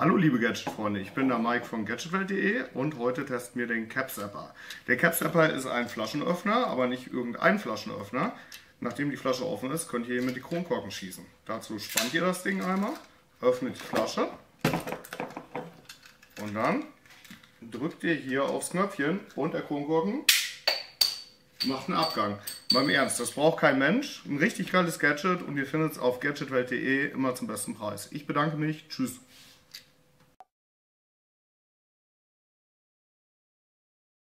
Hallo liebe Gadget-Freunde, ich bin der Mike von gadgetwelt.de und heute testen wir den Capsapper. Der Capsapper ist ein Flaschenöffner, aber nicht irgendein Flaschenöffner. Nachdem die Flasche offen ist, könnt ihr hier mit die Kronkorken schießen. Dazu spannt ihr das Ding einmal, öffnet die Flasche und dann drückt ihr hier aufs Knöpfchen und der Kronkorken macht einen Abgang. Beim Ernst, das braucht kein Mensch. Ein richtig geiles Gadget und ihr findet es auf gadgetwelt.de immer zum besten Preis. Ich bedanke mich. Tschüss.